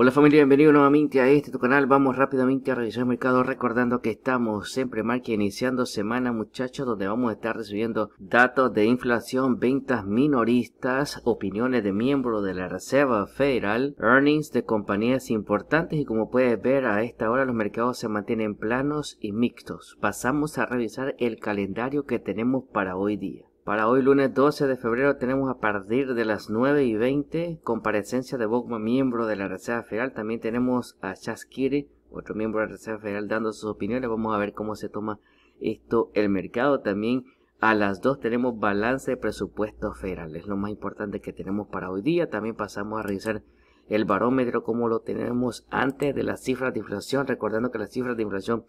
Hola familia, bienvenido nuevamente a este tu canal. Vamos rápidamente a revisar el mercado recordando que estamos siempre marca iniciando semana muchachos donde vamos a estar recibiendo datos de inflación, ventas minoristas, opiniones de miembros de la Reserva Federal, earnings de compañías importantes y como puedes ver a esta hora los mercados se mantienen planos y mixtos. Pasamos a revisar el calendario que tenemos para hoy día. Para hoy lunes 12 de febrero tenemos a partir de las 9 y 20 comparecencia de Bogma, miembro de la Reserva Federal. También tenemos a Kiri, otro miembro de la Reserva Federal, dando sus opiniones. Vamos a ver cómo se toma esto el mercado. También a las 2 tenemos balance de presupuestos federales, lo más importante que tenemos para hoy día. También pasamos a revisar el barómetro como lo tenemos antes de las cifras de inflación, recordando que las cifras de inflación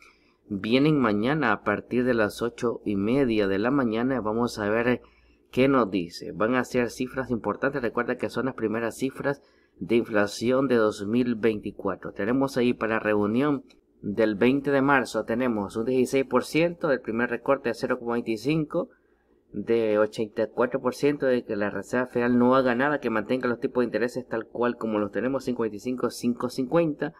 vienen mañana a partir de las ocho y media de la mañana. Vamos a ver qué nos dice. Van a ser cifras importantes. Recuerda que son las primeras cifras de inflación de 2024. Tenemos ahí para reunión del 20 de marzo. Tenemos un 16% del primer recorte de 0,25 de 84% de que la Reserva Federal no haga nada, que mantenga los tipos de intereses tal cual como los tenemos, 5,25, 5,50.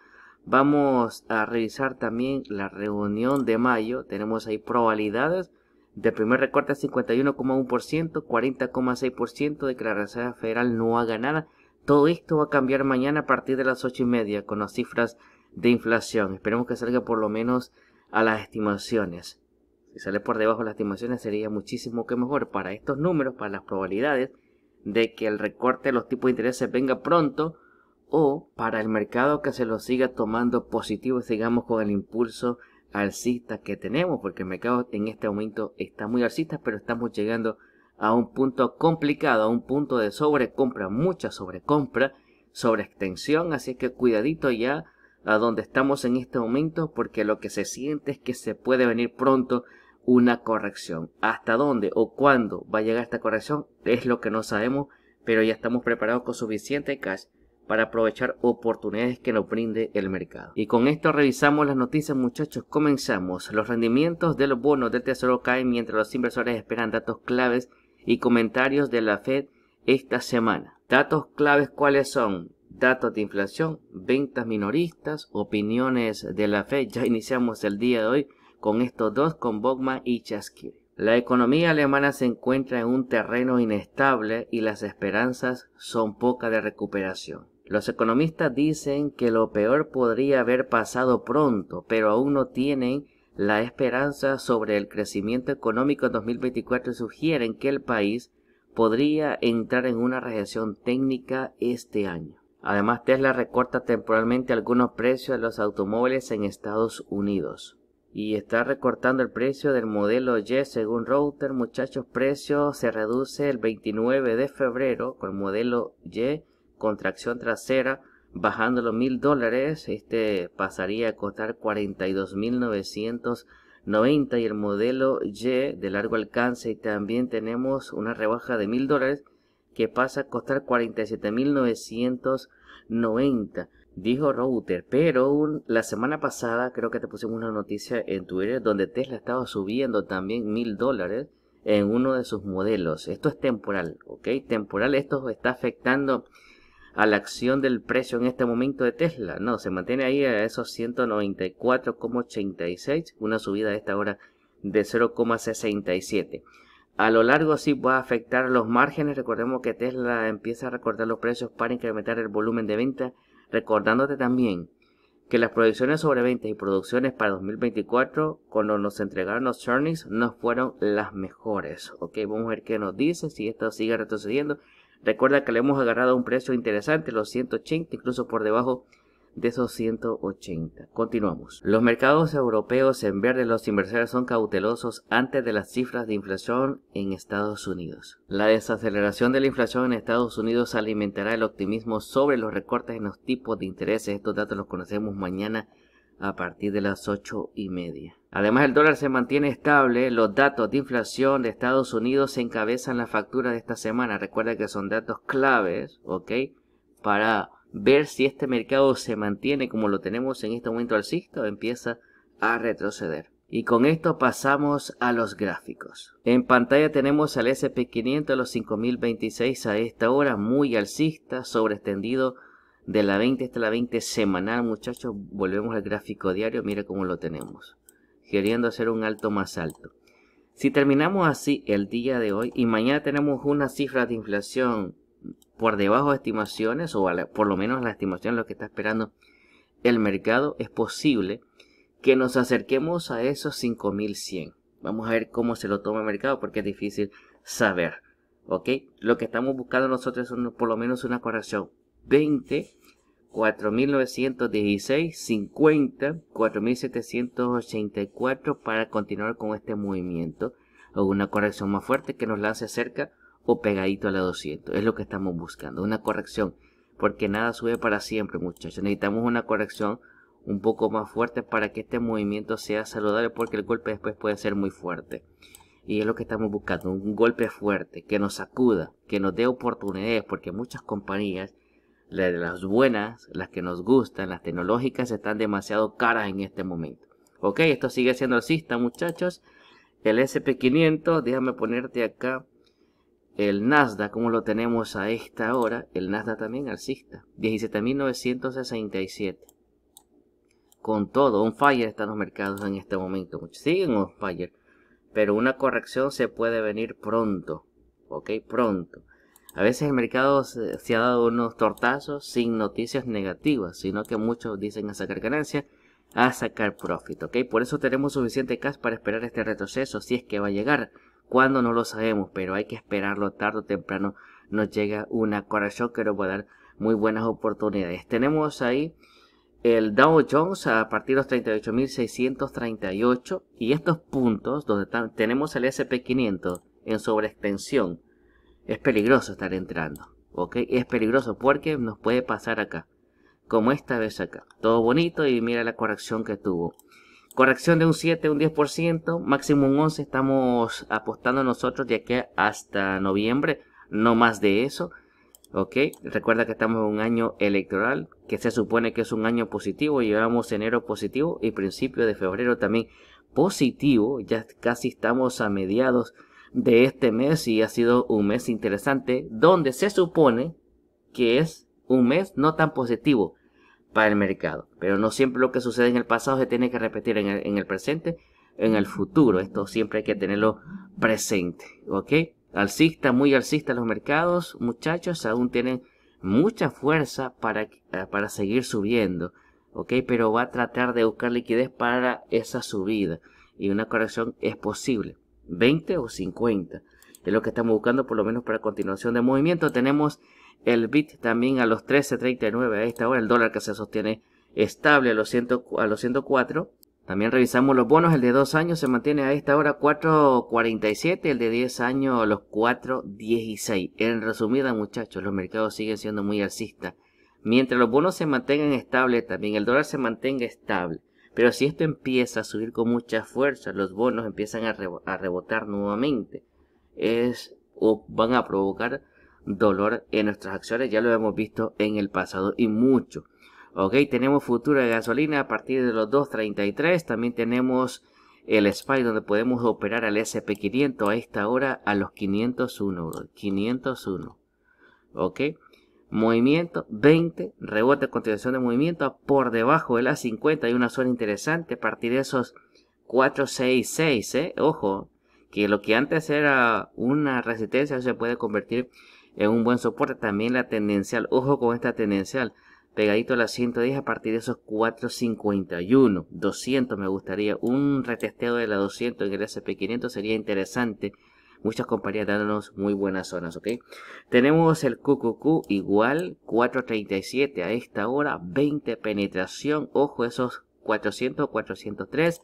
Vamos a revisar también la reunión de mayo. Tenemos ahí probabilidades de primer recorte 51,1%, 40,6% de que la Reserva Federal no haga nada. Todo esto va a cambiar mañana a partir de las 8 y media con las cifras de inflación. Esperemos que salga por lo menos a las estimaciones. Si sale por debajo de las estimaciones sería muchísimo que mejor para estos números, para las probabilidades de que el recorte de los tipos de interés venga pronto o para el mercado que se lo siga tomando positivo sigamos con el impulso alcista que tenemos, porque el mercado en este momento está muy alcista, pero estamos llegando a un punto complicado, a un punto de sobrecompra, mucha sobrecompra, sobre extensión, así que cuidadito ya a donde estamos en este momento, porque lo que se siente es que se puede venir pronto una corrección. ¿Hasta dónde o cuándo va a llegar esta corrección? Es lo que no sabemos, pero ya estamos preparados con suficiente cash para aprovechar oportunidades que nos brinde el mercado. Y con esto revisamos las noticias muchachos, comenzamos. Los rendimientos de los bonos del tesoro caen mientras los inversores esperan datos claves y comentarios de la Fed esta semana. Datos claves cuáles son? Datos de inflación, ventas minoristas, opiniones de la Fed. Ya iniciamos el día de hoy con estos dos, con Bogma y Chaskiri. La economía alemana se encuentra en un terreno inestable y las esperanzas son pocas de recuperación. Los economistas dicen que lo peor podría haber pasado pronto, pero aún no tienen la esperanza sobre el crecimiento económico en 2024 y sugieren que el país podría entrar en una recesión técnica este año. Además, Tesla recorta temporalmente algunos precios de los automóviles en Estados Unidos. Y está recortando el precio del modelo Y según Router. Muchachos, precio se reduce el 29 de febrero con el modelo Y contracción trasera bajando los mil dólares este pasaría a costar 42.990 y el modelo Y de largo alcance. Y también tenemos una rebaja de mil dólares que pasa a costar 47.990 dijo Router pero la semana pasada creo que te pusimos una noticia en Twitter donde Tesla estaba subiendo también mil dólares en uno de sus modelos. Esto es temporal ok temporal esto está afectando a la acción del precio en este momento de Tesla. No, se mantiene ahí a esos 194,86, una subida a esta hora de 0,67. A lo largo sí va a afectar los márgenes. Recordemos que Tesla empieza a recortar los precios para incrementar el volumen de venta. Recordándote también que las proyecciones sobre ventas y producciones para 2024, cuando nos entregaron los earnings, no fueron las mejores. Ok, vamos a ver qué nos dice, si esto sigue retrocediendo. Recuerda que le hemos agarrado a un precio interesante, los 180, incluso por debajo de esos 180. Continuamos. Los mercados europeos en verde, los inversores son cautelosos antes de las cifras de inflación en Estados Unidos. La desaceleración de la inflación en Estados Unidos alimentará el optimismo sobre los recortes en los tipos de intereses. Estos datos los conocemos mañana a partir de las ocho y media. Además, el dólar se mantiene estable. Los datos de inflación de Estados Unidos encabezan la factura de esta semana. Recuerda que son datos claves, ¿ok? Para ver si este mercado se mantiene como lo tenemos en este momento alcista o empieza a retroceder. Y con esto pasamos a los gráficos. En pantalla tenemos al SP500 a los 5026 a esta hora muy alcista, sobreextendido De la 20 hasta la 20 semanal, muchachos, volvemos al gráfico diario, mire cómo lo tenemos. Queriendo hacer un alto más alto. Si terminamos así el día de hoy y mañana tenemos una cifra de inflación por debajo de estimaciones, o por lo menos la estimación lo que está esperando el mercado, es posible que nos acerquemos a esos 5100. Vamos a ver cómo se lo toma el mercado porque es difícil saber. ¿Ok? Lo que estamos buscando nosotros es por lo menos una corrección 20, 4916, 50, 4784 para continuar con este movimiento. O una corrección más fuerte que nos lance cerca o pegadito a la 200. Es lo que estamos buscando. Una corrección. Porque nada sube para siempre, muchachos. Necesitamos una corrección un poco más fuerte para que este movimiento sea saludable porque el golpe después puede ser muy fuerte. Y es lo que estamos buscando, un golpe fuerte, que nos sacuda, que nos dé oportunidades, porque muchas compañías, las buenas, las que nos gustan, las tecnológicas, están demasiado caras en este momento. Ok, esto sigue siendo alcista, muchachos. El SP500, déjame ponerte acá el Nasdaq, como lo tenemos a esta hora, el Nasdaq también alcista, 17.967 con todo, un fire están los mercados en este momento. Siguen un fire. Pero una corrección se puede venir pronto. Ok, pronto. A veces el mercado se, ha dado unos tortazos sin noticias negativas, sino que muchos dicen a sacar ganancia, a sacar profit. Ok, por eso tenemos suficiente cash para esperar este retroceso, si es que va a llegar. Cuando no lo sabemos, pero hay que esperarlo tarde o temprano. Nos llega una corrección que nos va a dar muy buenas oportunidades. Tenemos ahí el Dow Jones a partir de los 38.638 y estos puntos donde tenemos el SP500 en sobreextensión es peligroso estar entrando, ¿ok? Es peligroso porque nos puede pasar acá, como esta vez acá. Todo bonito y mira la corrección que tuvo. Corrección de un 7, un 10%, máximo un 11 estamos apostando nosotros de aquí hasta noviembre, no más de eso. ¿Ok? Recuerda que estamos en un año electoral, que se supone que es un año positivo. Llevamos enero positivo y principio de febrero también positivo. Ya casi estamos a mediados de este mes y ha sido un mes interesante donde se supone que es un mes no tan positivo para el mercado. Pero no siempre lo que sucede en el pasado se tiene que repetir en el, en el presente, en el futuro. Esto siempre hay que tenerlo presente. ¿Ok? alcista, muy alcista los mercados, muchachos, aún tienen mucha fuerza para, eh, para seguir subiendo, ¿ok? Pero va a tratar de buscar liquidez para esa subida y una corrección es posible, 20 o 50, es lo que estamos buscando por lo menos para continuación de movimiento. Tenemos el BIT también a los 13.39 a esta hora, el dólar que se sostiene estable a los, 100, a los 104 también revisamos los bonos, el de 2 años se mantiene a esta hora 4.47, el de 10 años los 4.16. En resumida muchachos, los mercados siguen siendo muy alcistas. Mientras los bonos se mantengan estables, también el dólar se mantenga estable. Pero si esto empieza a subir con mucha fuerza, los bonos empiezan a, rebotar nuevamente. Es o van a provocar dolor en nuestras acciones, ya lo hemos visto en el pasado y mucho. Ok, tenemos futuro de gasolina a partir de los 2.33. También tenemos el SPY donde podemos operar al SP500 a esta hora a los 501. 501. Ok. Movimiento 20, rebote continuación de movimiento por debajo de las 50. Hay una zona interesante a partir de esos 466. ¿eh? Ojo, que lo que antes era una resistencia se puede convertir en un buen soporte. También la tendencial. Ojo con esta tendencial pegadito a las 110 a partir de esos 451. 200 me gustaría. Un retesteo de la 200 en el SP500 sería interesante. Muchas compañías dándonos muy buenas zonas, ¿ok? Tenemos el QQQ igual 437 a esta hora. 20 penetración. Ojo, esos 400, 403.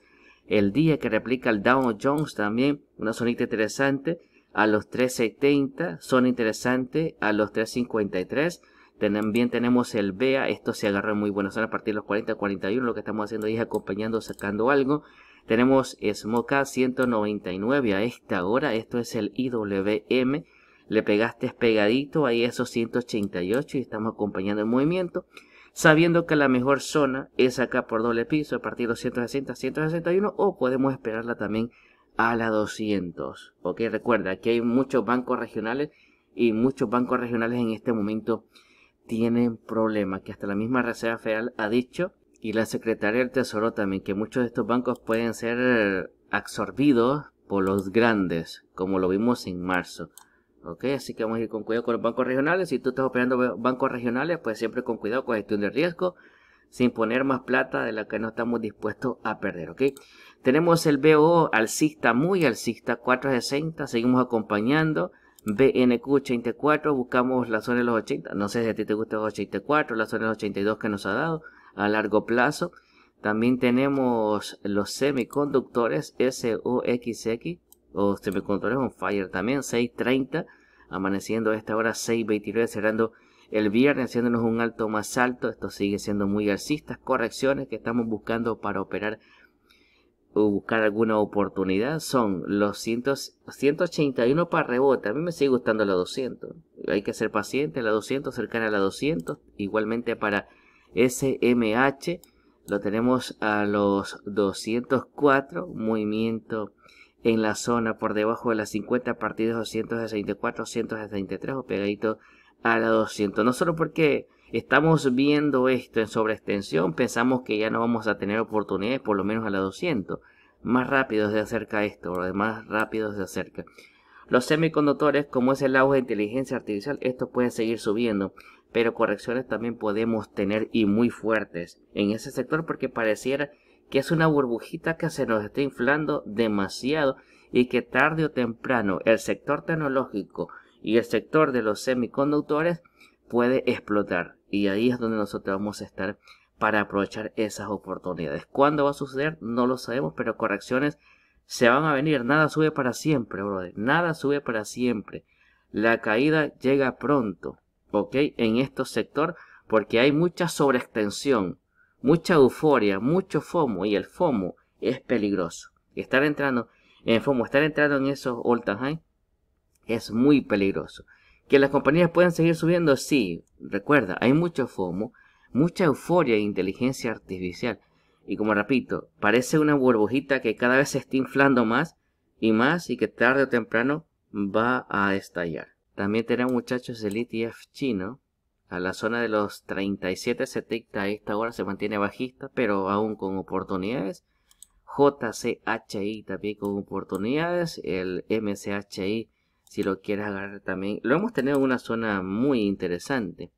El día que replica el Dow Jones también. Una zonita interesante. A los 370. Zona interesante. A los 353 también tenemos el BEA, esto se agarra muy buena zona a partir de los 40-41, lo que estamos haciendo es acompañando, sacando algo. Tenemos Smoka 199 a esta hora, esto es el IWM, le pegaste pegadito ahí esos 188 y estamos acompañando el movimiento. Sabiendo que la mejor zona es acá por doble piso a partir de los 160, 161 o podemos esperarla también a la 200. Ok, recuerda que hay muchos bancos regionales y muchos bancos regionales en este momento tienen problemas, que hasta la misma Reserva Federal ha dicho y la Secretaría del Tesoro también, que muchos de estos bancos pueden ser absorbidos por los grandes, como lo vimos en marzo. Ok, así que vamos a ir con cuidado con los bancos regionales. Si tú estás operando bancos regionales, pues siempre con cuidado con gestión de riesgo, sin poner más plata de la que no estamos dispuestos a perder. Ok, tenemos el BO alcista, muy alcista, 460. Seguimos acompañando. BNQ 84, buscamos la zona de los 80. No sé si a ti te gusta los 84, la zona de los 82 que nos ha dado a largo plazo. También tenemos los semiconductores SOXX o semiconductores on fire también 6.30 amaneciendo a esta hora 6.29 cerrando el viernes haciéndonos un alto más alto. Esto sigue siendo muy alcista correcciones que estamos buscando para operar o buscar alguna oportunidad son los 181 para rebote. A mí me sigue gustando la 200 hay que ser paciente la 200 cercana a la 200 igualmente para SMH lo tenemos a los 204 movimiento en la zona por debajo de las 50 partidos 264, 163 o pegadito a la 200. No solo porque estamos viendo esto en sobreextensión, pensamos que ya no vamos a tener oportunidades por lo menos a la 200. Más rápido se acerca esto, o más rápido se acerca. Los semiconductores, como es el auge de inteligencia artificial, esto puede seguir subiendo, pero correcciones también podemos tener y muy fuertes en ese sector porque pareciera que es una burbujita que se nos está inflando demasiado y que tarde o temprano el sector tecnológico y el sector de los semiconductores puede explotar. Y ahí es donde nosotros vamos a estar para aprovechar esas oportunidades. ¿Cuándo va a suceder? No lo sabemos, pero correcciones se van a venir. Nada sube para siempre, brother. Nada sube para siempre. La caída llega pronto, En este sector porque hay mucha sobreextensión mucha euforia, mucho FOMO y el FOMO es peligroso. Estar entrando en FOMO, estar entrando en esos all time es muy peligroso. Que las compañías pueden seguir subiendo, sí. Recuerda, hay mucho FOMO, mucha euforia e inteligencia artificial. Y como repito, parece una burbujita que cada vez se está inflando más y más y que tarde o temprano va a estallar. También tenemos muchachos el ETF chino a la zona de los 37.70 a esta hora se mantiene bajista, pero aún con oportunidades. JCHI también con oportunidades. El MCHI, si lo quieres agarrar también. Lo hemos tenido en una zona muy interesante.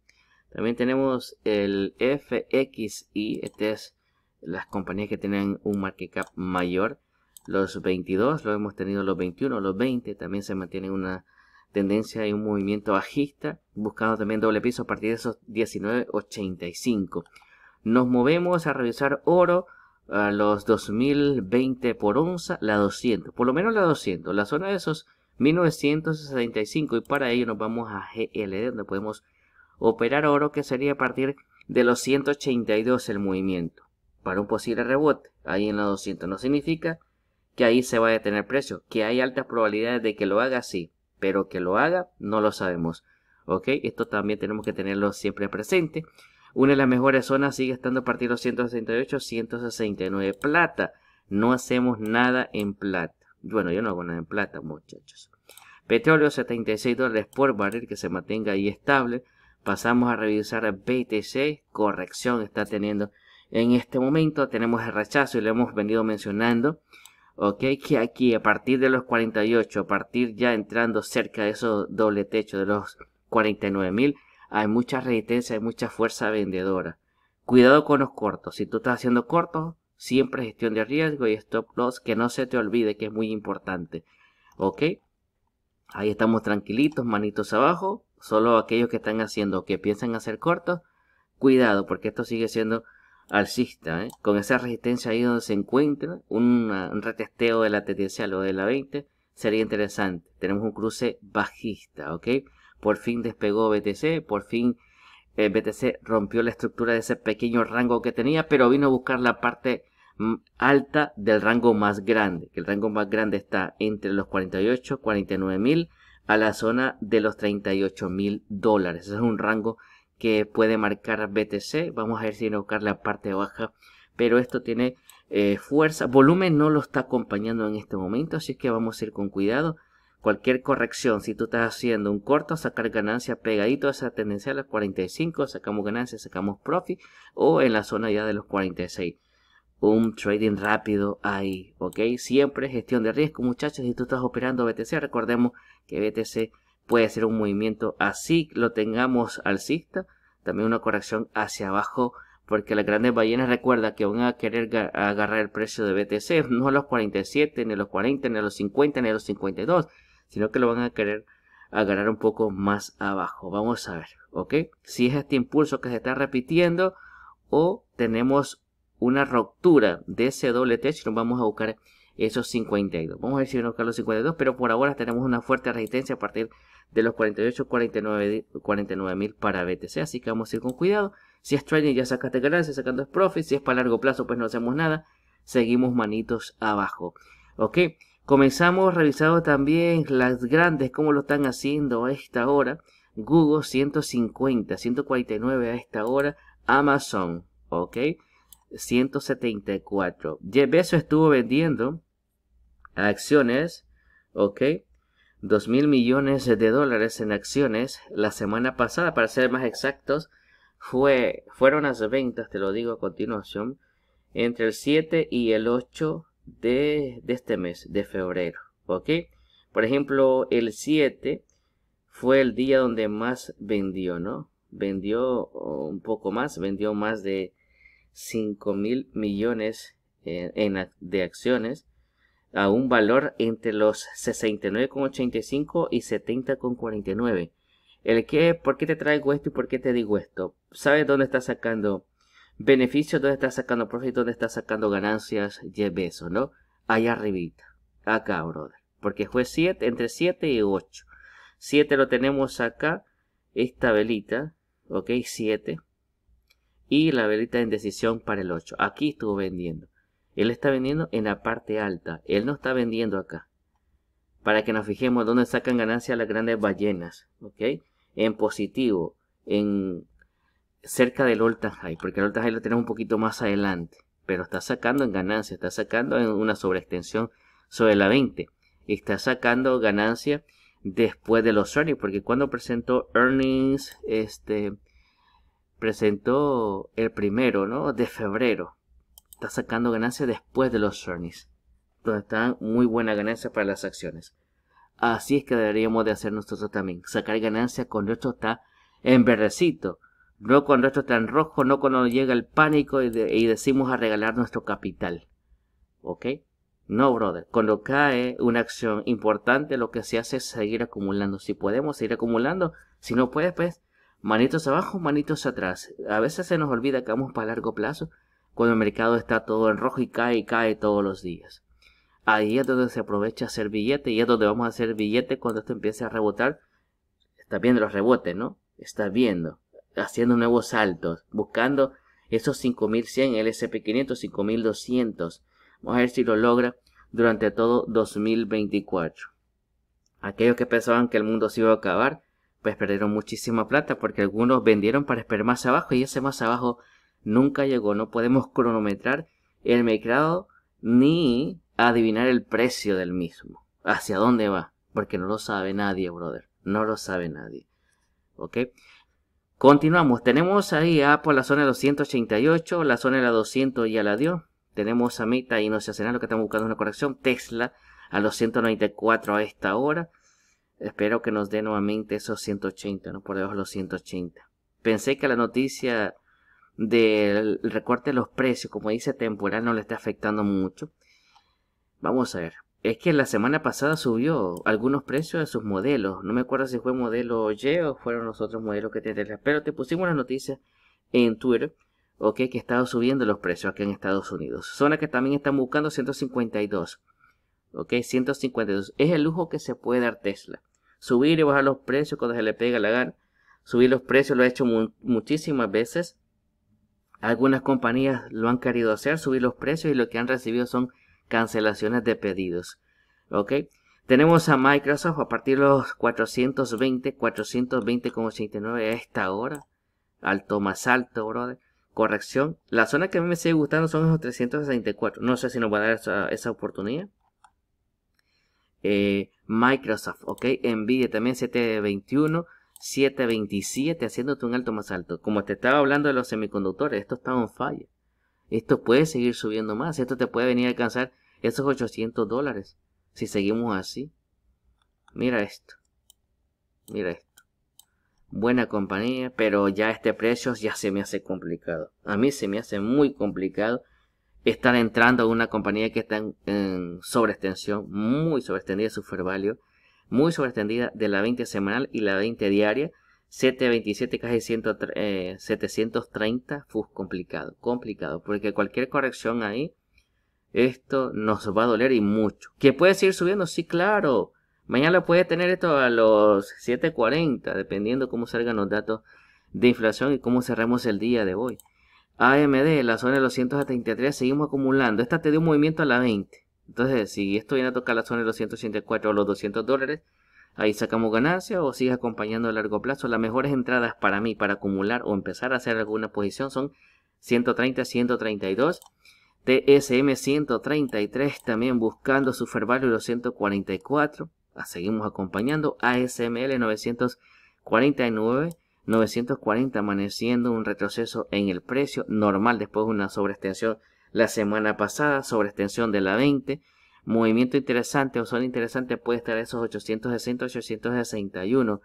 También tenemos el FXI. Este es las compañías que tienen un market cap mayor. Los 22, lo hemos tenido los 21, los 20. También se mantiene una tendencia y un movimiento bajista, buscando también doble piso a partir de esos 19.85. Nos movemos a revisar oro a los 2020 por onza, la 200, por lo menos la 200, la zona de esos 1965 y para ello nos vamos a GLD donde podemos operar oro que sería a partir de los 182 el movimiento para un posible rebote ahí en la 200 no significa que ahí se vaya a tener precio que hay altas probabilidades de que lo haga así pero que lo haga no lo sabemos. ¿Ok? Esto también tenemos que tenerlo siempre presente. Una de las mejores zonas sigue estando a partir de los 168, 169. Plata. No hacemos nada en plata. Bueno, yo no hago nada en plata, muchachos. Petróleo 76 dólares por barril que se mantenga ahí estable. Pasamos a revisar BTC. Corrección está teniendo en este momento. Tenemos el rechazo y lo hemos venido mencionando ok, que aquí a partir de los 48, a partir ya entrando cerca de esos doble techo de los 49 mil, hay mucha resistencia, hay mucha fuerza vendedora. Cuidado con los cortos, si tú estás haciendo cortos, siempre gestión de riesgo y stop loss, que no se te olvide que es muy importante, ok. Ahí estamos tranquilitos, manitos abajo, solo aquellos que están haciendo, que piensan hacer cortos, cuidado porque esto sigue siendo alcista, ¿eh? con esa resistencia ahí donde se encuentra, un, retesteo de la tendencia o de la 20 sería interesante. Tenemos un cruce bajista, ¿ok? Por fin despegó BTC, por fin eh, BTC rompió la estructura de ese pequeño rango que tenía, pero vino a buscar la parte mm, alta del rango más grande, el rango más grande está entre los 48, 49 mil a la zona de los 38 mil dólares. Ese es un rango que puede marcar BTC. Vamos a ver si no buscar la parte baja. Pero esto tiene eh, fuerza. Volumen no lo está acompañando en este momento. Así que vamos a ir con cuidado. cualquier corrección, si tú estás haciendo un corto, sacar ganancia pegadito a esa tendencia a los 45, sacamos ganancia, sacamos profit, o en la zona ya de los 46. Un trading rápido ahí, ¿ok? Siempre gestión de riesgo, muchachos. Si tú estás operando BTC, recordemos que BTC puede ser un movimiento así, lo tengamos alcista, también una corrección hacia abajo porque las grandes ballenas recuerda que van a querer agarrar el precio de BTC, no los 47, ni los 40, ni los 50, ni los 52, sino que lo van a querer agarrar un poco más abajo. Vamos a ver, ¿ok? Si es este impulso que se está repitiendo o tenemos una ruptura de ese doble techo, nos vamos a buscar esos 52. Vamos a ver si nos buscar los 52, pero por ahora tenemos una fuerte resistencia a partir de los 48, 49, 49 mil para BTC, así que vamos a ir con cuidado. Si es trading ya sacaste ganancias, sacando profit. Si es para largo plazo pues no hacemos nada. Seguimos manitos abajo. Ok. Comenzamos revisando también las grandes, cómo lo están haciendo a esta hora. Google 150, 149 a esta hora. Amazon, ok. 174. Jeff Bezos estuvo vendiendo acciones, ok. 2 mil millones de dólares en acciones la semana pasada, para ser más exactos, fue, fueron las ventas, te lo digo a continuación, entre el 7 y el 8 de, de este mes, de febrero. ¿Ok? Por ejemplo, el 7 fue el día donde más vendió, ¿no? Vendió un poco más, vendió más de 5 mil millones en, de acciones a un valor entre los 69,85 y 70,49. El que, ¿por qué te traigo esto y por qué te digo esto? ¿Sabes dónde está sacando beneficios? ¿Dónde está sacando profit? ¿Dónde está sacando ganancias? Jeff Bezos, ¿no? Allá arribita. Acá, brother. Porque fue 7, entre 7 y 8. 7 lo tenemos acá. Esta velita. Ok, 7. Y la velita en decisión para el 8. Aquí estuvo vendiendo. Él está vendiendo en la parte alta. Él no está vendiendo acá. Para que nos fijemos dónde sacan ganancias las grandes ballenas. Ok en positivo, en cerca del all high, porque el all high lo tenemos un poquito más adelante, pero está sacando en ganancia, está sacando en una sobreextensión sobre la 20, está sacando ganancia después de los earnings, porque cuando presentó earnings, este presentó el primero, ¿no? De febrero, está sacando ganancia después de los earnings, donde están muy buena ganancia para las acciones. Así es que deberíamos de hacer nosotros también. Sacar ganancia cuando esto está en verdecito. No cuando esto está en rojo, no cuando llega el pánico y, decimos a regalar nuestro capital. ¿Ok? No, brother. Cuando cae una acción importante, lo que se hace es seguir acumulando. Si podemos seguir acumulando, si no puedes, pues, manitos abajo, manitos atrás. A veces se nos olvida que vamos para largo plazo, cuando el mercado está todo en rojo y cae y cae todos los días. Ahí es donde se aprovecha hacer billete y es donde vamos a hacer billete cuando esto empiece a rebotar. Está viendo los rebotes, ¿no? Está viendo, haciendo nuevos saltos, buscando esos 5100, el SP500, 5200. Vamos a ver si lo logra durante todo 2024. Aquellos que pensaban que el mundo se iba a acabar, pues perdieron muchísima plata porque algunos vendieron para esperar más abajo y ese más abajo nunca llegó. No podemos cronometrar el mercado ni adivinar el precio del mismo. ¿Hacia dónde va? Porque no lo sabe nadie, brother. No lo sabe nadie. ¿Ok? Continuamos. Tenemos ahí a por la zona de 288. La zona de la 200 ya la dio. Tenemos a Meta y no se hace nada. Lo que estamos buscando es una corrección. Tesla a los 194 a esta hora. Espero que nos dé nuevamente esos 180, no por debajo de los 180. Pensé que la noticia del recorte de los precios, como dice temporal, no le está afectando mucho. Vamos a ver. Es que la semana pasada subió algunos precios de sus modelos. No me acuerdo si fue modelo Y o fueron los otros modelos que tiene Pero te pusimos la noticia en Twitter. Ok, que estado subiendo los precios aquí en Estados Unidos. Zona que también están buscando 152. Ok, 152. Es el lujo que se puede dar Tesla. Subir y bajar los precios cuando se le pega la gana. Subir los precios lo ha hecho muchísimas veces. Algunas compañías lo han querido hacer, subir los precios y lo que han recibido son cancelaciones de pedidos. ¿Ok? Tenemos a Microsoft a partir de los 420, 420,89 a esta hora. Alto más alto, brother. Corrección. La zona que a mí me sigue gustando son esos 364. No sé si nos va a dar esa, esa oportunidad. eh, Microsoft, ok, Nvidia también 721, 727, haciéndote un alto más alto. Como te estaba hablando de los semiconductores, esto está en falla. Esto puede seguir subiendo más, esto te puede venir a alcanzar esos 800 dólares si seguimos así. Mira esto, mira esto. Buena compañía, pero ya este precio ya se me hace complicado. A mí se me hace muy complicado estar entrando a una compañía que está en, sobreextensión, muy sobreextendida su fair value, muy sobreextendida de la 20 semanal y la 20 diaria, 727 casi 730, fue complicado, complicado, porque cualquier corrección ahí, esto nos va a doler y mucho. ¿Que puede seguir subiendo? Sí, claro. Mañana puede tener esto a los 7.40, dependiendo cómo salgan los datos de inflación y cómo cerremos el día de hoy. AMD, la zona de los 173, seguimos acumulando. Esta te dio un movimiento a la 20. Entonces, si esto viene a tocar la zona de los 184 o los 200 dólares, ahí sacamos ganancia o sigue acompañando a largo plazo. Las mejores entradas para mí para acumular o empezar a hacer alguna posición son 130, 132. TSM 133 también buscando su fair value los 144. La seguimos acompañando. ASML 949. 940 amaneciendo un retroceso en el precio normal después de una sobreextensión la semana pasada, sobreextensión de la 20. Movimiento interesante o zona interesante puede estar esos 860, 861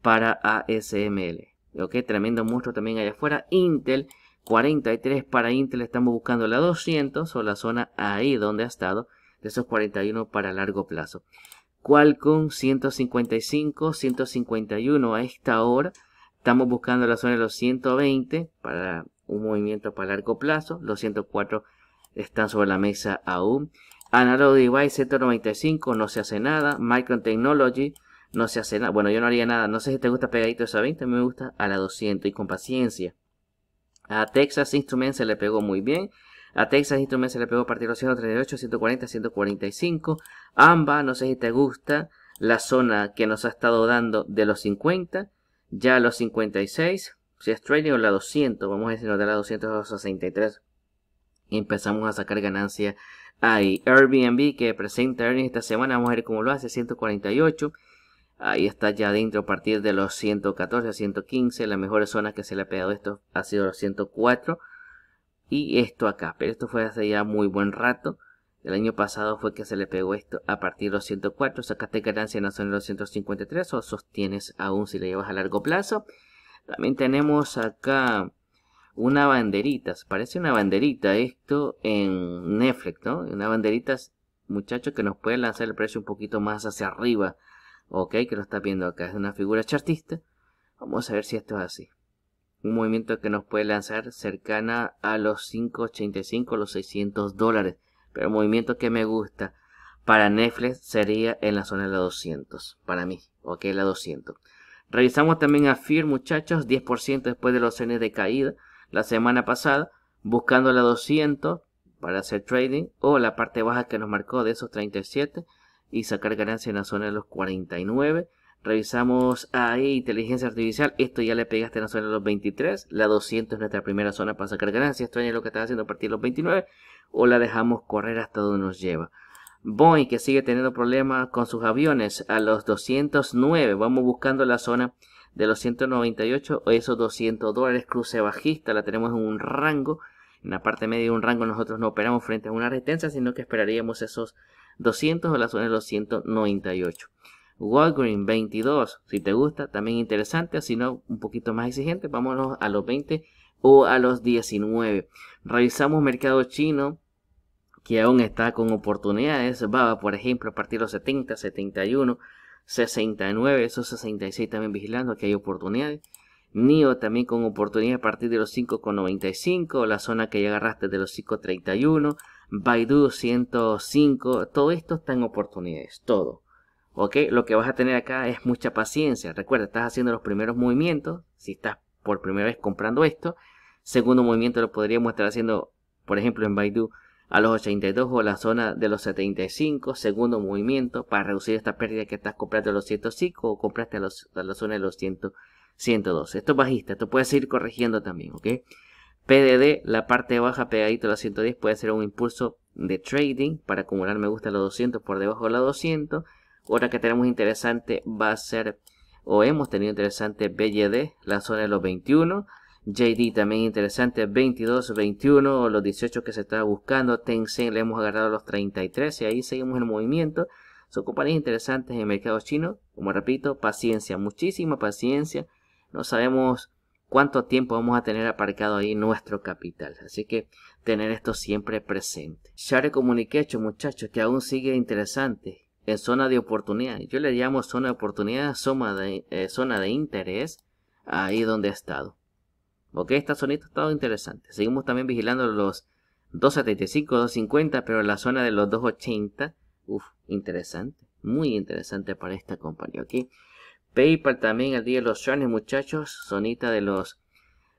para ASML. Ok, tremendo monstruo también allá afuera. Intel 43 para Intel, estamos buscando la 200 o la zona ahí donde ha estado, de esos 41 para largo plazo. Qualcomm 155, 151 a esta hora Estamos buscando la zona de los 120 para un movimiento para largo plazo. Los 104 están sobre la mesa aún. Analog Device 195 no se hace nada. Micron Technology no se hace nada. Bueno, yo no haría nada. No sé si te gusta pegadito esa 20. A mí me gusta a la 200 y con paciencia. A Texas Instruments se le pegó muy bien. A Texas Instruments se le pegó a partir de los 138, 140, 145. AMBA, no sé si te gusta la zona que nos ha estado dando de los 50 ya a los 56, si es trading o la 200, vamos a decirlo de la 263. Empezamos a sacar ganancia ahí. Airbnb que presenta earnings esta semana, vamos a ver cómo lo hace, 148. Ahí está ya dentro a partir de los 114 115. La mejor zona que se le ha pegado esto ha sido los 104. Y esto acá. Pero esto fue hace ya muy buen rato. El año pasado fue que se le pegó esto a partir de los 104. Sacaste ganancia en la zona de los 153 o sostienes aún si le llevas a largo plazo. También tenemos acá una banderita. Parece una banderita esto en Netflix, ¿no? Una banderita, muchacho, que nos puede lanzar el precio un poquito más hacia arriba. Ok, que lo está viendo acá. Es una figura chartista. Vamos a ver si esto es así. Un movimiento que nos puede lanzar cercana a los 585, los 600 dólares. Pero el movimiento que me gusta para Netflix sería en la zona de la 200. Para mí, ok, la 200. Revisamos también a FIR, muchachos, 10% después de los cenes de caída la semana pasada, buscando la 200 para hacer trading o la parte baja que nos marcó de esos 37 y sacar ganancia en la zona de los 49. Revisamos ahí inteligencia artificial. Esto ya le pegaste en la zona de los 23. La 200 es nuestra primera zona para sacar ganancias. Esto es lo que está haciendo a partir de los 29 o la dejamos correr hasta donde nos lleva. Boeing que sigue teniendo problemas con sus aviones a los 209. Vamos buscando la zona de los 198 o esos 200 dólares. Cruce bajista la tenemos en un rango. En la parte media de un rango nosotros no operamos frente a una resistencia, sino que esperaríamos esos 200 o la zona de los 198. Walgreen 22, si te gusta, también interesante, si no un poquito más exigente, vámonos a los 20 o a los 19. Revisamos mercado chino, que aún está con oportunidades. Baba, por ejemplo, a partir de los 70, 71, 69, esos 66 también vigilando que hay oportunidades. NIO también con oportunidad a partir de los 5,95, la zona que ya agarraste de los 5,31, Baidu 105, todo esto está en oportunidades, todo. ¿Ok? Lo que vas a tener acá es mucha paciencia. Recuerda, estás haciendo los primeros movimientos, si estás por primera vez comprando esto. Segundo movimiento lo podríamos estar haciendo, por ejemplo, en Baidu a los 82 o la zona de los 75, segundo movimiento, para reducir esta pérdida que estás comprando los 105 o compraste a, los, la zona de los 100, 102. Esto es bajista, esto puede seguir corrigiendo también, ¿ok? PDD, la parte baja pegadito a los 110 puede ser un impulso de trading para acumular me gusta los 200 por debajo de los 200 Otra que tenemos interesante va a ser, o hemos tenido interesante BYD, la zona de los 21. JD también interesante, 22, 21, los 18 que se estaba buscando. Tencent le hemos agarrado los 33 y ahí seguimos el movimiento. Son compañías interesantes en el mercado chino. Como repito, paciencia, muchísima paciencia. No sabemos cuánto tiempo vamos a tener aparcado ahí nuestro capital. Así que tener esto siempre presente. Share Communication, muchachos, que aún sigue interesante en zona de oportunidad. Yo le llamo zona de oportunidad, zona de, eh, zona de interés, ahí donde he estado. Ok, esta zonita ha estado interesante. Seguimos también vigilando los 275, 250, pero la zona de los 280, uff, interesante. Muy interesante para esta compañía, ok. PayPal también al día de los shones, muchachos. Zonita de los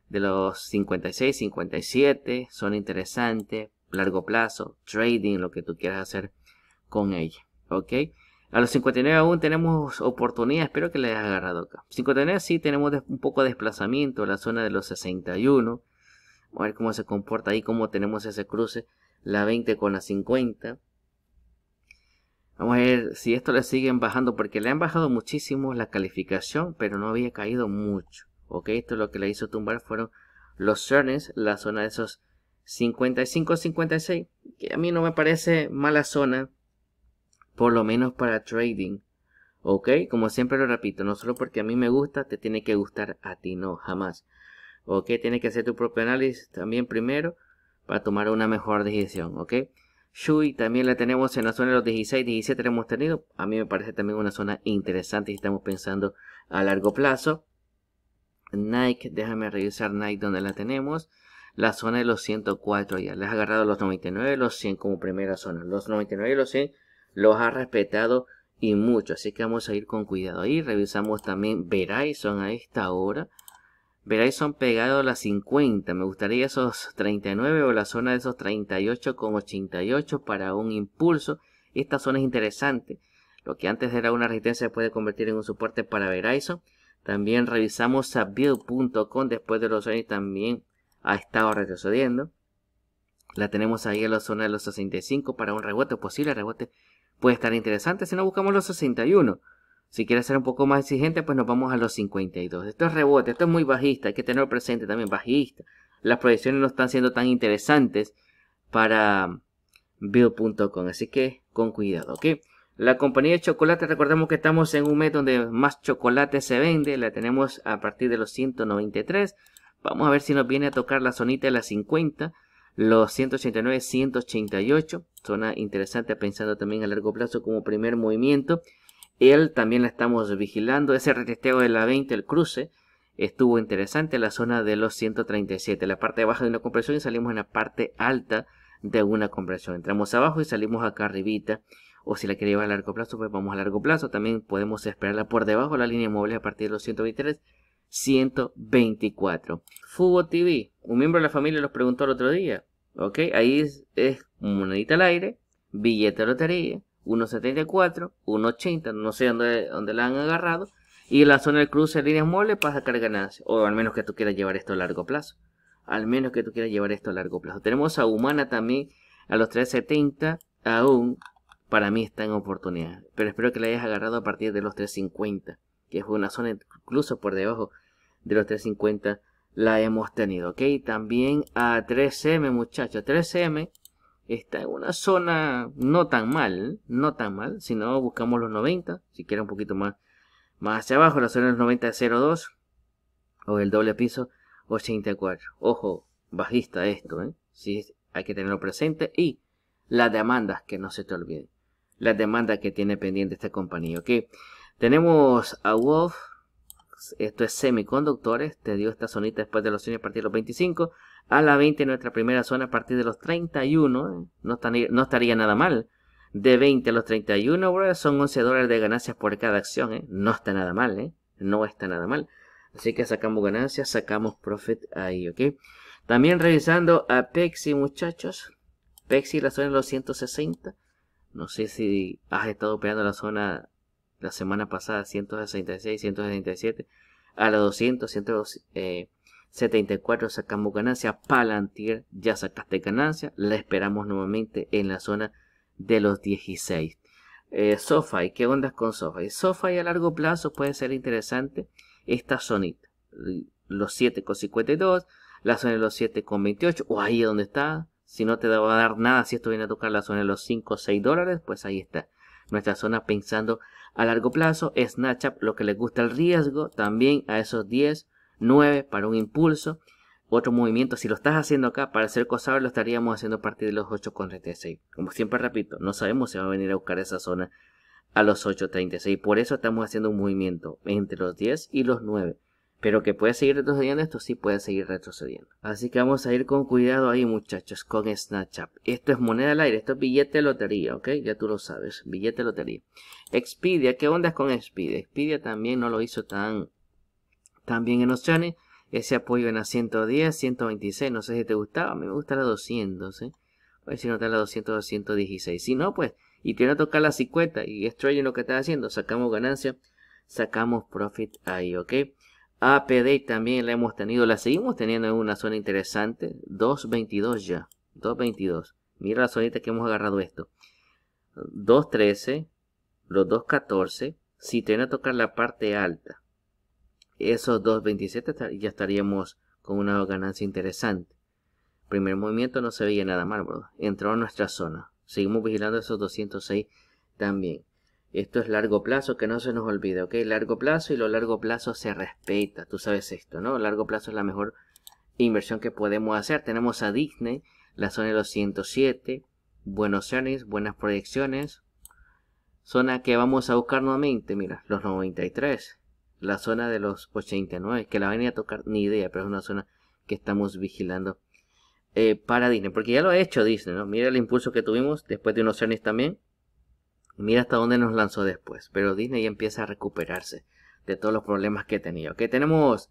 de los 56, 57. Son interesantes. Largo plazo. Trading, lo que tú quieras hacer con ella. Ok. A los 59 aún tenemos oportunidad. Espero que le hayas agarrado acá. 59 sí tenemos un poco de desplazamiento. La zona de los 61. Vamos a ver cómo se comporta ahí. Cómo tenemos ese cruce. La 20 con la 50. Vamos a ver si esto le siguen bajando, porque le han bajado muchísimo la calificación, pero no había caído mucho. Ok, esto es lo que le hizo tumbar fueron los earnings, la zona de esos 55-56, que a mí no me parece mala zona, por lo menos para trading. Ok, como siempre lo repito, no solo porque a mí me gusta, te tiene que gustar a ti, no, jamás. Ok, tienes que hacer tu propio análisis también primero para tomar una mejor decisión, ok. Shui también la tenemos en la zona de los 16, 17 la hemos tenido. A mí me parece también una zona interesante y estamos pensando a largo plazo. Nike, déjame revisar Nike donde la tenemos. La zona de los 104 ya. Les ha agarrado los 99 y los 100 como primera zona. Los 99 y los 100 los ha respetado y mucho. Así que vamos a ir con cuidado ahí. Revisamos también Verizon a esta hora. Verizon pegado a las 50. Me gustaría esos 39 o la zona de esos 38 con 88 para un impulso. Esta zona es interesante. Lo que antes era una resistencia se puede convertir en un soporte para Verizon. También revisamos a Build.com después de los años también ha estado retrocediendo. La tenemos ahí en la zona de los 65 para un rebote posible. rebote puede estar interesante si no buscamos los 61. Si quieres ser un poco más exigente, pues nos vamos a los 52. Esto es rebote, esto es muy bajista, hay que tenerlo presente también, bajista. Las proyecciones no están siendo tan interesantes para Build.com, así que con cuidado, ¿ok? La compañía de chocolate, recordemos que estamos en un mes donde más chocolate se vende, la tenemos a partir de los 193. Vamos a ver si nos viene a tocar la zonita de las 50, los 189, 188, zona interesante pensando también a largo plazo como primer movimiento. Él también la estamos vigilando. Ese retesteo de la 20, el cruce, estuvo interesante. La zona de los 137, la parte baja de una compresión y salimos en la parte alta de una compresión. Entramos abajo y salimos acá arribita. O si la quiere llevar a largo plazo, pues vamos a largo plazo. También podemos esperarla por debajo de la línea móvil a partir de los 123. 124. Fútbol TV. Un miembro de la familia los preguntó el otro día. Ok, ahí es, es monedita al aire, billete de lotería, 1.74, 1.80, no sé dónde, dónde la han agarrado. Y la zona del cruce de líneas móviles para sacar ganancias. O al menos que tú quieras llevar esto a largo plazo. Al menos que tú quieras llevar esto a largo plazo. Tenemos a Humana también a los 3.70. Aún para mí está en oportunidad. Pero espero que la hayas agarrado a partir de los 3.50. Que es una zona incluso por debajo de los 3.50 la hemos tenido. Ok, también a 3M muchachos. 3M está en una zona no tan mal, no tan mal, si no buscamos los 90, si quiere un poquito más, más hacia abajo, la zona de los 90.02 o el doble piso 84. Ojo, bajista esto, ¿eh? Hay que tenerlo presente y las demandas que no se te olviden. Las demandas que tiene pendiente esta compañía, ¿ok? Tenemos a Wolf, esto es semiconductores, te dio esta zonita después de los años a partir de los 25 a la 20 nuestra primera zona a partir de los 31, no, estaría, no estaría nada mal. De 20 a los 31, son 11 dólares de ganancias por cada acción, ¿eh? no está nada mal, ¿eh? no está nada mal. Así que sacamos ganancias, sacamos profit ahí, ¿ok? También revisando a Pexi, muchachos. Pexi, la zona de los 160. No sé si has estado operando la zona la semana pasada, 166, 167. A la 200, 100, 74 sacamos ganancia. Palantir ya sacaste ganancia. La esperamos nuevamente en la zona de los 16. Eh, SoFi, ¿qué ondas con SoFi? SoFi a largo plazo puede ser interesante esta zonita. Los 7,52, la zona de los 7,28, o ahí donde está. Si no te va a dar nada, si esto viene a tocar la zona de los 5 o 6 dólares, pues ahí está. Nuestra zona pensando a largo plazo. Snapchat, lo que le gusta el riesgo, también a esos 10, 9 para un impulso. Otro movimiento, si lo estás haciendo acá para ser cosable, lo estaríamos haciendo a partir de los 8,36. Como siempre repito, no sabemos si va a venir a buscar esa zona a los 8.36. Por eso estamos haciendo un movimiento entre los 10 y los 9. Pero que puede seguir retrocediendo, esto sí puede seguir retrocediendo. Así que vamos a ir con cuidado ahí, muchachos, con Snapchat. Esto es moneda al aire, esto es billete de lotería, ¿ok? Ya tú lo sabes, billete de lotería. Expedia, ¿qué onda con Expedia? Expedia también no lo hizo tan, tan bien en opciones. Ese apoyo en la 110, 126, no sé si te gustaba, a mí me gusta la 200, ¿eh? Ver si no está la 200 116. Si no, pues, y tiene que tocar la 50 y es trading lo que está haciendo, sacamos ganancia, sacamos profit ahí, ¿ok? APD también la hemos tenido, la seguimos teniendo en una zona interesante, 2.22 ya, 2.22. Mira la zonita que hemos agarrado esto. 2.13, los 2.14, si tiene que tocar la parte alta, esos 2.27 ya estaríamos con una ganancia interesante. Primer movimiento no se veía nada mal, bro. Entró a nuestra zona. Seguimos vigilando esos 206 también. Esto es largo plazo, que no se nos olvide, ¿ok? Largo plazo y lo largo plazo se respeta. Tú sabes esto, ¿no? Largo plazo es la mejor inversión que podemos hacer. Tenemos a Disney, la zona de los 107, buenos earnings, buenas proyecciones. Zona que vamos a buscar nuevamente, mira, los 93. La zona de los 89, que la venía a tocar ni idea, pero es una zona que estamos vigilando eh, para Disney. Porque ya lo ha hecho Disney, ¿no? Mira el impulso que tuvimos después de unos earnings también Mira hasta dónde nos lanzó después. Pero Disney ya empieza a recuperarse de todos los problemas que tenía. Que tenemos,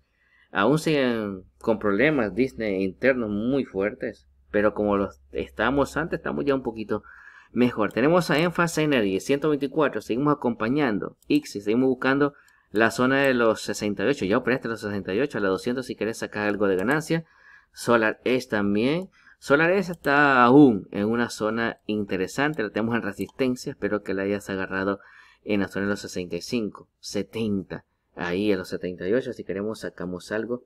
aún con problemas Disney internos muy fuertes. Pero como los estábamos antes, estamos ya un poquito mejor. Tenemos a Enfase Energy 124. Seguimos acompañando. Ixi, seguimos buscando la zona de los 68. Ya operaste los 68. A la 200 si querés sacar algo de ganancia. Solar es también. Solares está aún en una zona interesante, la tenemos en resistencia, espero que la hayas agarrado en la zona de los 65, 70, ahí a los 78, si queremos sacamos algo,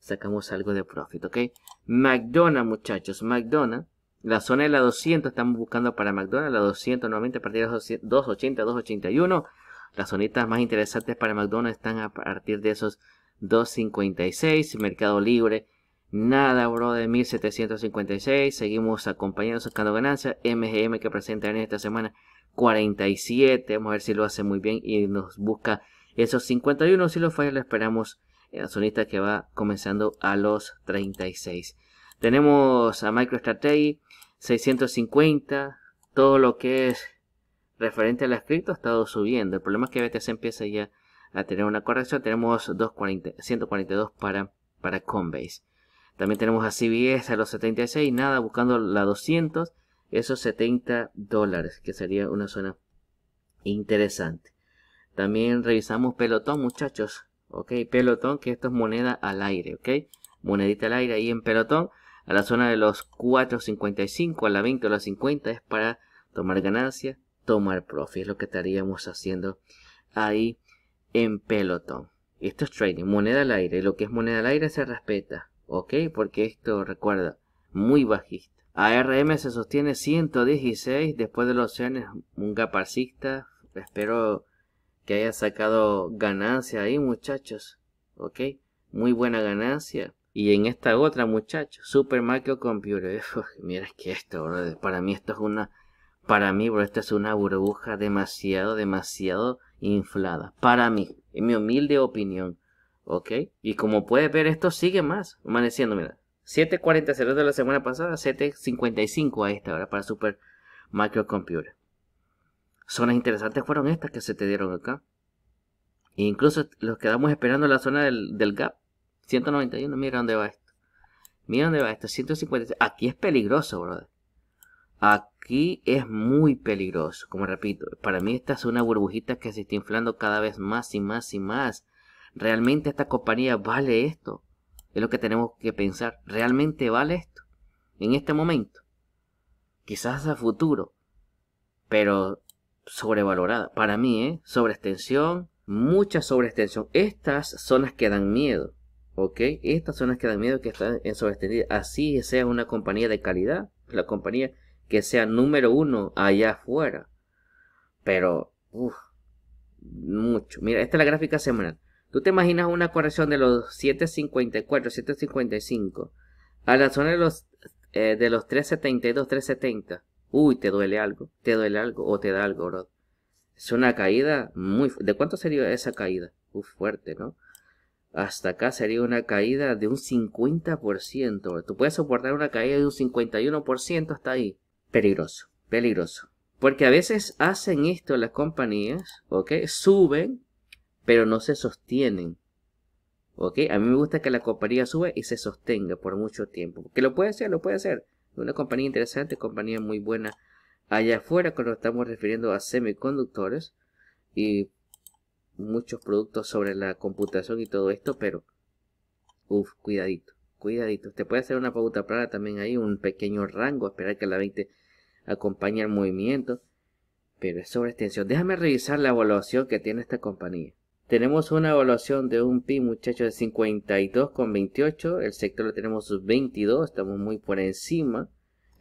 sacamos algo de profit, ¿ok? McDonald's, muchachos, McDonald's, la zona de la 200 estamos buscando para McDonald's, la 290 a partir de 280, 281, las zonitas más interesantes para McDonald's están a partir de esos 256, Mercado Libre Nada, bro, de 1756. Seguimos acompañando, sacando ganancias. MGM que presenta en esta semana 47. Vamos a ver si lo hace muy bien y nos busca esos 51. Si lo falla, lo esperamos en la que va comenzando a los 36. Tenemos a MicroStrategy 650. Todo lo que es referente al escrito ha estado subiendo. El problema es que BTC empieza ya a tener una corrección. Tenemos 240, 142 para, para. También tenemos a CBS a los 76, nada, buscando la 200, esos 70 dólares, que sería una zona interesante. También revisamos pelotón, muchachos. Ok, pelotón, que esto es moneda al aire, ok. Monedita al aire ahí en pelotón. A la zona de los 4.55, a la 20 o la 50 es para tomar ganancia, tomar profit. Es lo que estaríamos haciendo ahí en pelotón. Esto es trading, moneda al aire. Lo que es moneda al aire se respeta. ¿Ok? Porque esto recuerda, muy bajista. ARM se sostiene 116 después de los años, un gaparcista. Espero que haya sacado ganancia ahí, muchachos, ¿ok? Muy buena ganancia. Y en esta otra, muchachos, Super Computer. mira que esto, bro, para mí esto es una, para mí, bro, esto es una burbuja demasiado, demasiado inflada. Para mí, en mi humilde opinión. ¿Ok? Y como puedes ver, esto sigue más, amaneciendo, mira. 7.40 de la semana pasada, 7.55 a esta hora para Super Microcomputer. Zonas interesantes fueron estas que se te dieron acá. E incluso los quedamos esperando en la zona del, gap. 191, mira dónde va esto. Mira dónde va esto, 156. Aquí es peligroso, brother. Aquí es muy peligroso. Como repito, para mí esta es una burbujita que se está inflando cada vez más y más y más. ¿Realmente esta compañía vale esto? Es lo que tenemos que pensar. ¿Realmente vale esto? En este momento. Quizás a futuro. Pero sobrevalorada. Para mí, ¿eh? Sobreextensión, mucha sobreextensión. Estas son las que dan miedo. ¿Ok? Estas son las que dan miedo que están en sobreextendida. Así sea una compañía de calidad. La compañía que sea número uno allá afuera. Pero, mucho. Mira, esta es la gráfica semanal. Tú te imaginas una corrección de los 754, 755 a la zona de los, eh, de los 372, 370. Uy, te duele algo, te duele algo o te da algo, bro. Es una caída muy... ¿De cuánto sería esa caída? Uf, fuerte, ¿no? Hasta acá sería una caída de un 50%. Tú puedes soportar una caída de un 51% hasta ahí. Peligroso, peligroso. Porque a veces hacen esto las compañías, ¿ok? Suben, pero no se sostienen. ¿Ok? A mí me gusta que la compañía sube y se sostenga por mucho tiempo. Que lo puede hacer, lo puede hacer. Una compañía interesante, compañía muy buena allá afuera cuando estamos refiriendo a semiconductores y muchos productos sobre la computación y todo esto, pero uff, cuidadito, cuidadito. Usted puede hacer una pauta plana también ahí, un pequeño rango, esperar que la 20 acompañe el movimiento, pero es sobre extensión. Déjame revisar la evaluación que tiene esta compañía. Tenemos una evaluación de un PIB, muchachos, de 52,28. El sector lo tenemos 22, estamos muy por encima.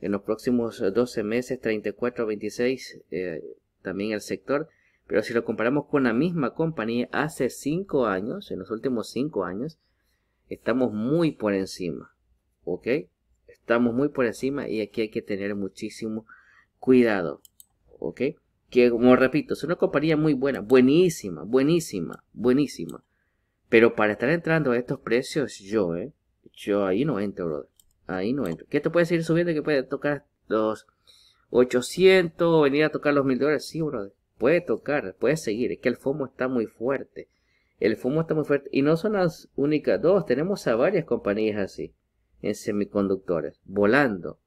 En los próximos 12 meses, 34, 26, eh, también el sector. Pero si lo comparamos con la misma compañía hace 5 años, en los últimos 5 años, estamos muy por encima. ¿Ok? Estamos muy por encima y aquí hay que tener muchísimo cuidado. ¿Ok? Que como repito, es una compañía muy buena, buenísima, buenísima, buenísima. Pero para estar entrando a estos precios, yo, eh, yo ahí no entro, brother. Ahí no entro. ¿Qué te puede seguir subiendo? Que puede tocar los 800, venir a tocar los 1000 dólares. Sí, brother. Puede tocar, puede seguir. Es que el FOMO está muy fuerte. El FOMO está muy fuerte. Y no son las únicas dos. Tenemos a varias compañías así. En semiconductores. Volando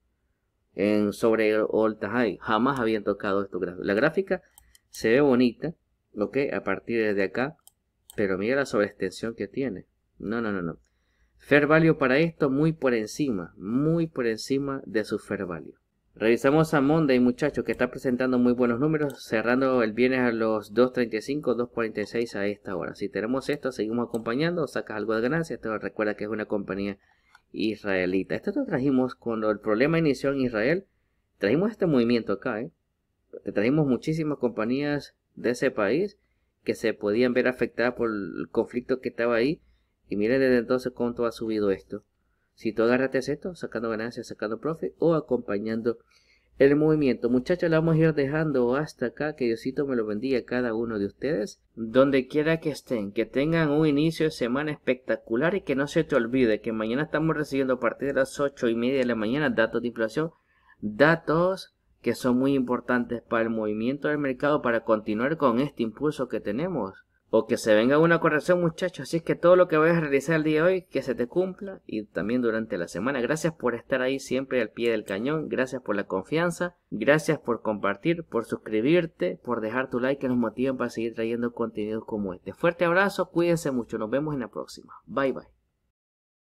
en sobre all high. Jamás habían tocado esto. La gráfica se ve bonita, ok, a partir de acá, pero mira la sobreextensión que tiene. No, no, no, no. Fair value para esto muy por encima, muy por encima de su fair value. Revisamos a Monday, muchachos, que está presentando muy buenos números, cerrando el viernes a los 2.35, 2.46 a esta hora. Si tenemos esto, seguimos acompañando, sacas algo de ganancia. Esto recuerda que es una compañía israelita. Esto lo trajimos cuando el problema inició en Israel. Trajimos este movimiento acá, ¿eh? Trajimos muchísimas compañías de ese país que se podían ver afectadas por el conflicto que estaba ahí. Y miren desde entonces cuánto ha subido esto. Si tú agarrates esto, sacando ganancias, sacando profit o acompañando el movimiento. Muchachos, la vamos a ir dejando hasta acá. Que Diosito me lo bendiga a cada uno de ustedes. Donde quiera que estén. Que tengan un inicio de semana espectacular. Y que no se te olvide que mañana estamos recibiendo a partir de las 8 y media de la mañana datos de inflación. Datos que son muy importantes para el movimiento del mercado. Para continuar con este impulso que tenemos o que se venga una corrección muchachos. Así es que todo lo que vayas a realizar el día de hoy, que se te cumpla y también durante la semana. Gracias por estar ahí siempre al pie del cañón. Gracias por la confianza. Gracias por compartir, por suscribirte, por dejar tu like que nos motivan para seguir trayendo contenidos como este. Fuerte abrazo, cuídense mucho. Nos vemos en la próxima. Bye bye.